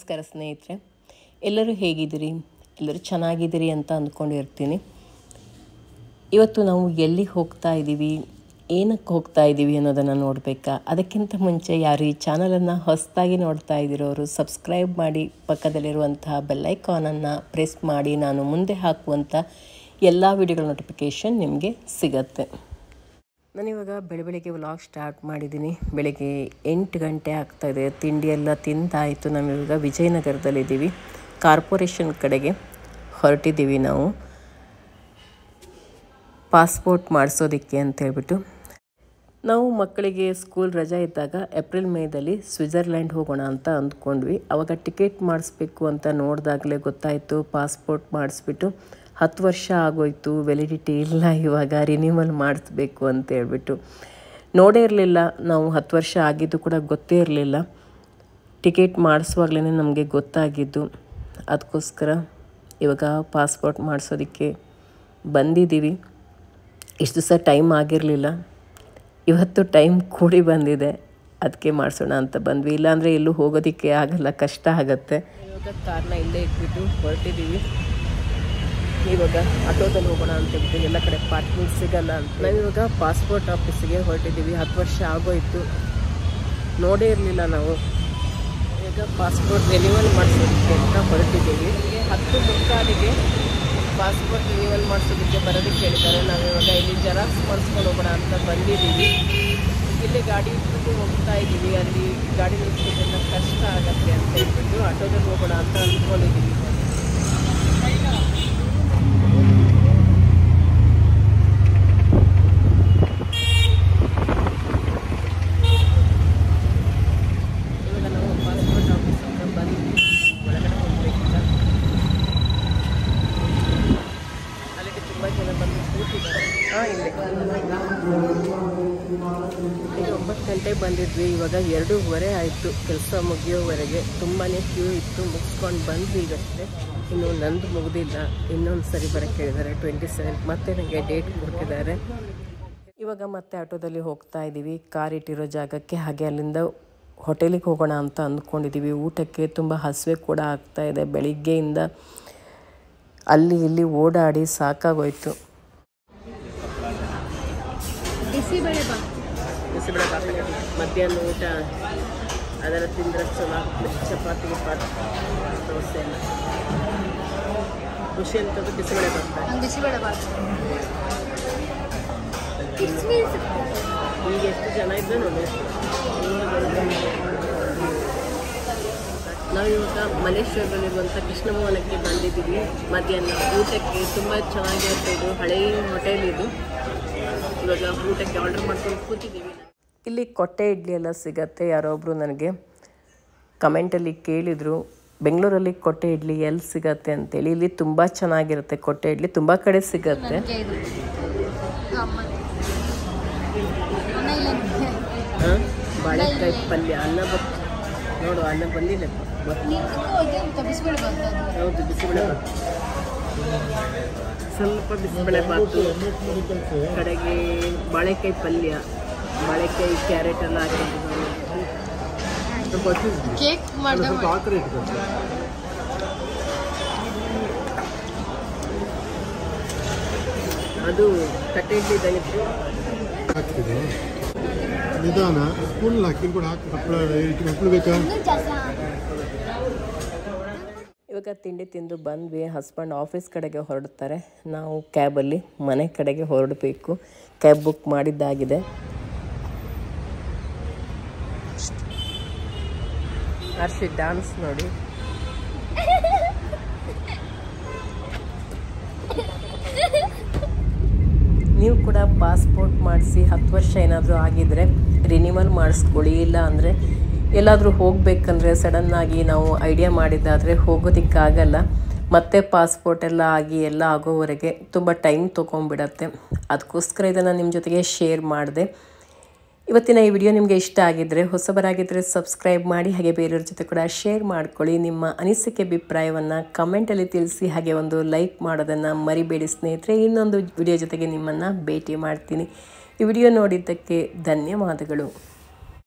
ನಮಸ್ಕಾರ ಸ್ನೇಹಿತರೆ, ಎಲ್ಲರೂ ಹೇಗಿದ್ದೀರಿ? ಎಲ್ಲರೂ ಚೆನ್ನಾಗಿದ್ದೀರಿ ಅಂತ ಅಂದ್ಕೊಂಡಿರ್ತೀನಿ. ಇವತ್ತು ನಾವು ಎಲ್ಲಿ ಹೋಗ್ತಾ ಇದ್ದೀವಿ? ಏನಕ್ಕೆ ಹೋಗ್ತಾ ಇದ್ದೀವಿ ಅನ್ನೋದನ್ನು ನೋಡಬೇಕಾ? ಅದಕ್ಕಿಂತ ಮುಂಚೆ ಯಾರು ಈ ಚಾನಲನ್ನು ಹೊಸದಾಗಿ ನೋಡ್ತಾ ಇದ್ದೀರೋರು, ಸಬ್ಸ್ಕ್ರೈಬ್ ಮಾಡಿ ಪಕ್ಕದಲ್ಲಿರುವಂತಹ ಬೆಲ್ಲೈಕಾನನ್ನು ಪ್ರೆಸ್ ಮಾಡಿ, ನಾನು ಮುಂದೆ ಹಾಕುವಂಥ ಎಲ್ಲ ವಿಡಿಯೋಗಳ ನೋಟಿಫಿಕೇಷನ್ ನಿಮಗೆ ಸಿಗತ್ತೆ. ನಾನಿವಾಗ ಬೆಳೆ ಬೆಳಿಗ್ಗೆ ವ್ಲಾಗ್ ಸ್ಟಾರ್ಟ್ ಮಾಡಿದ್ದೀನಿ. ಬೆಳಿಗ್ಗೆ ಎಂಟು ಗಂಟೆ ಆಗ್ತಾಯಿದೆ ತಿಂಡಿ ಎಲ್ಲ ತಿಂದಾಯಿತು. ನಾವಿವಾಗ ವಿಜಯನಗರದಲ್ಲಿದ್ದೀವಿ. ಕಾರ್ಪೊರೇಷನ್ ಕಡೆಗೆ ಹೊರಟಿದ್ದೀವಿ ನಾವು. ಪಾಸ್ಪೋರ್ಟ್ ಮಾಡಿಸೋದಕ್ಕೆ ಅಂತ ಹೇಳ್ಬಿಟ್ಟು. ನಾವು ಮಕ್ಕಳಿಗೆ ಸ್ಕೂಲ್ ರಜೆ ಇದ್ದಾಗ ಏಪ್ರಿಲ್ ಮೇದಲ್ಲಿ ಸ್ವಿಟ್ಜರ್ಲ್ಯಾಂಡ್ ಹೋಗೋಣ ಅಂತ ಅಂದ್ಕೊಂಡ್ವಿ. ಅವಾಗ ಟಿಕೆಟ್ ಮಾಡಿಸ್ಬೇಕು ಅಂತ ನೋಡಿದಾಗಲೇ ಗೊತ್ತಾಯಿತು. ಪಾಸ್ಪೋರ್ಟ್ ಮಾಡಿಸ್ಬಿಟ್ಟು ಹತ್ತು ವರ್ಷ ಆಗೋಯ್ತು ವ್ಯಾಲಿಡಿಟಿ ಇಲ್ಲ, ಇವಾಗ ರಿನ್ಯೂವಲ್ ಮಾಡಿಸ್ಬೇಕು ಅಂತ ಹೇಳ್ಬಿಟ್ಟು. ನೋಡೇ ಇರಲಿಲ್ಲ, ನಾವು ಹತ್ತು ವರ್ಷ ಆಗಿದ್ದು ಕೂಡ ಗೊತ್ತೇ ಇರಲಿಲ್ಲ. ಟಿಕೆಟ್ ಮಾಡಿಸುವಾಗಲೇ ನಮಗೆ ಗೊತ್ತಾಗಿದ್ದು. ಅದಕ್ಕೋಸ್ಕರ ಇವಾಗ ಪಾಸ್ಪೋರ್ಟ್ ಮಾಡಿಸೋದಕ್ಕೆ ಬಂದಿದ್ದೀವಿ. ಇಷ್ಟು ದಿವಸ ಟೈಮ್ ಆಗಿರಲಿಲ್ಲ. ಇವತ್ತು ಟೈಮ್ ಕೂಡಿ ಬಂದಿದೆ. ಅದಕ್ಕೆ ಮಾಡಿಸೋಣ ಅಂತ ಬಂದ್ವಿ. ಇಲ್ಲಾಂದರೆ ಎಲ್ಲೂ ಹೋಗೋದಕ್ಕೆ ಆಗಲ್ಲ, ಕಷ್ಟ ಆಗುತ್ತೆ. ಇವಾಗ ಕಾರ್ನ ಇಲ್ಲೇ ಇಟ್ಬಿಟ್ಟು ಹೊರಟಿದ್ದೀವಿ. ಇವಾಗ ಆಟೋದಲ್ಲಿ ಹೋಗೋಣ ಅಂತ ಹೇಳ್ಬಿಟ್ಟು ಎಲ್ಲ ಕಡೆ ಪಾರ್ಕಿಂಗ್ ಸಿಗಲ್ಲ ಅಂತ. ನಾವಿವಾಗ ಪಾಸ್ಪೋರ್ಟ್ ಆಫೀಸಿಗೆ ಹೊರಟಿದ್ದೀವಿ. ಹತ್ತು ವರ್ಷ ಆಗೋಯ್ತು. ನೋಡೇ ಇರಲಿಲ್ಲ ನಾವು. ಈಗ ಪಾಸ್ಪೋರ್ಟ್ ರಿನ್ಯೂವಲ್ ಮಾಡಿಸೋದಕ್ಕೆ ಅಂತ ಹೊರಟಿದ್ದೀವಿ. ಹತ್ತು ಮುಕ್ಕಾಲಿಗೆ ಪಾಸ್ಪೋರ್ಟ್ ರಿನ್ಯೂವಲ್ ಮಾಡಿಸೋದಕ್ಕೆ ಬರೋದಕ್ಕೆ ಹೇಳಿದ್ದಾರೆ ನಾವಿವಾಗ ಇಲ್ಲಿ ಜೆರಾಕ್ಸ್ ಮಾಡಿಸ್ಕೊಂಡು ಹೋಗೋಣ ಅಂತ ಬಂದಿದ್ದೀವಿ. ಇಲ್ಲಿ ಗಾಡಿ ಇಟ್ಬಿಟ್ಟು ಹೋಗ್ತಾ ಇದ್ದೀವಿ. ಅಲ್ಲಿ ಗಾಡಿ ನಿಲ್ಸೋದೆಲ್ಲ ಕಷ್ಟ ಆಗತ್ತೆ ಅಂತ ಹೇಳ್ಬಿಟ್ಟು ಆಟೋದಲ್ಲಿ ಹೋಗೋಣ ಅಂತ ಅಂದ್ಕೊಂಡಿದ್ದೀವಿ ಇವಾಗ ನಾವು ಪಾಸ್ಪೋರ್ಟ್ ಆಫೀಸ್ ಹತ್ರ ಬಂದ್ವಿ ಒಳಗಡೆ ಹೋಗ್ಬೇಕೀಗ ಅಲ್ಲಿಗೆ ತುಂಬ ಜನ ಬಂದು ಕೂತಿದ್ದಾರೆ ಹಾಂ ಇಲ್ಲಿ ಈಗ ಒಂಬತ್ತು ಗಂಟೆಗೆ ಬಂದಿದ್ವಿ ಇವಾಗ ಎರಡೂವರೆ ಆಯಿತು. ಕೆಲಸ ಮುಗಿಯೋವರೆಗೆ ತುಂಬಾ ಕ್ಯೂ ಇತ್ತು ಮುಗಿಸ್ಕೊಂಡು ಬಂದ್ವಿ ಈಗಷ್ಟೇ. ಇನ್ನು ನಂದು ಮುಗಿದಿಲ್ಲ. ಇನ್ನೊಂದು ಸರಿ ಬರೋಕ್ಕೆ ಹೇಳಿದ್ದಾರೆ. ಟ್ವೆಂಟಿ ಸೆವೆಂತ್ ಮತ್ತೆ ನನಗೆ ಡೇಟ್ ಕೊಟ್ಟಿದ್ದಾರೆ. ಇವಾಗ ಮತ್ತೆ ಆಟೋದಲ್ಲಿ ಹೋಗ್ತಾ ಇದ್ದೀವಿ ಕಾರ್ ಇಟ್ಟಿರೋ ಜಾಗಕ್ಕೆ ಹಾಗೆ ಅಲ್ಲಿಂದ ಹೋಟೆಲಿಗೆ ಹೋಗೋಣ ಅಂತ ಅಂದ್ಕೊಂಡಿದ್ದೀವಿ ಊಟಕ್ಕೆ ತುಂಬ ಹಸಿವೆ ಕೂಡ ಆಗ್ತಾ ಇದೆ. ಬೆಳಿಗ್ಗೆಯಿಂದ ಅಲ್ಲಿ ಇಲ್ಲಿ ಓಡಾಡಿ ಸಾಕಾಗೋಯ್ತು. ಬಿಸಿಬೇಳೆ ಬಾತ್ ಬಿಸಿಬೇಳೆ ಮಧ್ಯಾಹ್ನ ಊಟ ಅದರ ತಿಂದರೆ ಚಲೋ ಆಗ್ತದೆ. ಚಪಾತಿ ಗಿಪಾತಿ ದೋಸೆ ಎಲ್ಲ. ಖುಷಿ ಅಂತದ್ದು ಬಿಸಿಬೇಳೆ ನಂಗೆ ಬಿಸಿಬೇಳೆ ಕಿಸ್ಮಿಸ್ ಈಗ ಎಷ್ಟು ಜನ ಇದ್ದ ನೋಡಿ ನಾವಿವಾಗ ಮಲೇಶ್ವರದಲ್ಲಿರುವಂಥ ಭವನಕ್ಕೆ ಬಂದಿದ್ದೀವಿ. ಮಧ್ಯಾಹ್ನ ಊಟಕ್ಕೆ ತುಂಬ ಚೆನ್ನಾಗಿರುತ್ತೆ ಇದು. ಹಳೆಯ ಹೋಟೆಲ್ ಇದು. ಇವಾಗ ಊಟಕ್ಕೆ ಆರ್ಡರ್ ಮಾಡ್ಕೊಂಡು ಕೂತಿದ್ದೀವಿ. ಇಲ್ಲಿ ಕೊಟ್ಟೆ ಇಡ್ಲಿ ಎಲ್ಲ ಸಿಗತ್ತೆ. ಯಾರೊಬ್ಬರು ನನಗೆ ಕಮೆಂಟಲ್ಲಿ ಕೇಳಿದರು ಬೆಂಗಳೂರಲ್ಲಿ ಕೊಟ್ಟೆ ಇಡ್ಲಿ ಎಲ್ಲಿ ಸಿಗತ್ತೆ ಅಂತೇಳಿ? ಇಲ್ಲಿ ತುಂಬ ಚೆನ್ನಾಗಿರುತ್ತೆ ಕೊಟ್ಟೆ ಇಡ್ಲಿ. ತುಂಬ ಕಡೆ ಸಿಗತ್ತೆ. ನನಗೆ ಇದು. ಅಮ್ಮ. ಅನ್ನ ಇಲ್ಲ ನನಗೆ. ಹಾಂ ಬಾಳೆಕಾಯಿ ಪಲ್ಯ ಅನ್ನ ನೋಡು ಅನ್ನ ಬಂದಿಲ್ಲ ಹೌದು ಬಿಸಿಬೇಳೆ ಬಾತು ಸ್ವಲ್ಪ ಬಿಸಿಬೇಳೆ ಬಾತು ಕಡೆಗೆ ಬಾಳೆಕಾಯಿ ಪಲ್ಯ ಬಾಳೆಕಾಯಿ ಕ್ಯಾರೆಟ್ ಎಲ್ಲ ಹಾಕಿರ್ತೀವಿ ಕೇಕ್. ಅದು ತಟ್ಟೆ ಇಡ್ಲಿ ಹಾಕ್ತಿದೆ. ನಿಧಾನ ಸ್ಪೂನ್ ಹಾಕಿ ಕೂಡ ಹಾಕಿ ಮಕ್ಕಳು ಮಕ್ಕಳು ಬೇಕಾ? ಇವಾಗ ತಿಂಡಿ ತಿಂದು ಬಂದ್ವಿ ಹಸ್ಬೆಂಡ್ ಆಫೀಸ್ ಕಡೆಗೆ ಹೊರಡ್ತಾರೆ. ನಾವು ಕ್ಯಾಬಲ್ಲಿ ಮನೆ ಕಡೆಗೆ ಹೊರಡಬೇಕು. ಕ್ಯಾಬ್ ಬುಕ್ ಮಾಡಿದ್ದಾಗಿದೆ. ಹರ್ಷಿ ಡಾನ್ಸ್ ನೋಡಿ. ನೀವು ಕೂಡ ಪಾಸ್ಪೋರ್ಟ್ ಮಾಡಿಸಿ ಹತ್ತು ವರ್ಷ ಏನಾದರೂ ಆಗಿದ್ರೆ ರಿನ್ಯೂವಲ್ ಮಾಡಿಸ್ಕೊಳ್ಳಿ, ಇಲ್ಲ ಅಂದರೆ ಎಲ್ಲಾದರೂ ಹೋಗಬೇಕಂದ್ರೆ ಸಡನ್ನಾಗಿ ನಾವು ಐಡಿಯಾ ಮಾಡಿದ್ದಾದರೆ ಹೋಗೋದಕ್ಕಾಗಲ್ಲ. ಮತ್ತೆ ಪಾಸ್ಪೋರ್ಟ್ ಎಲ್ಲ ಆಗಿ ಎಲ್ಲ ಆಗೋವರೆಗೆ ತುಂಬ ಟೈಮ್ ತೊಗೊಂಡ್ಬಿಡತ್ತೆ. ಅದಕ್ಕೋಸ್ಕರ ಇದನ್ನು ನಿಮ್ಮ ಜೊತೆಗೆ ಶೇರ್ ಮಾಡಿದೆ. ಇವತ್ತಿನ ಈ ವಿಡಿಯೋ ನಿಮಗೆ ಇಷ್ಟ ಆಗಿದ್ದರೆ ಹೊಸಬರಾಗಿದ್ದರೆ ಸಬ್ಸ್ಕ್ರೈಬ್ ಮಾಡಿ, ಹಾಗೆ ಬೇರೆಯವ್ರ ಜೊತೆ ಕೂಡ ಶೇರ್ ಮಾಡ್ಕೊಳ್ಳಿ. ನಿಮ್ಮ ಅನಿಸಿಕೆ, ಅಭಿಪ್ರಾಯವನ್ನು ಕಮೆಂಟಲ್ಲಿ ತಿಳಿಸಿ, ಹಾಗೆ ಒಂದು ಲೈಕ್ ಮಾಡೋದನ್ನು ಮರಿಬೇಡಿ ಸ್ನೇಹಿತರೆ. ಇನ್ನೊಂದು ವಿಡಿಯೋ ಜೊತೆಗೆ ನಿಮ್ಮನ್ನು ಭೇಟಿ ಮಾಡ್ತೀನಿ. ಈ ವಿಡಿಯೋ ನೋಡಿದ್ದಕ್ಕೆ ಧನ್ಯವಾದಗಳು.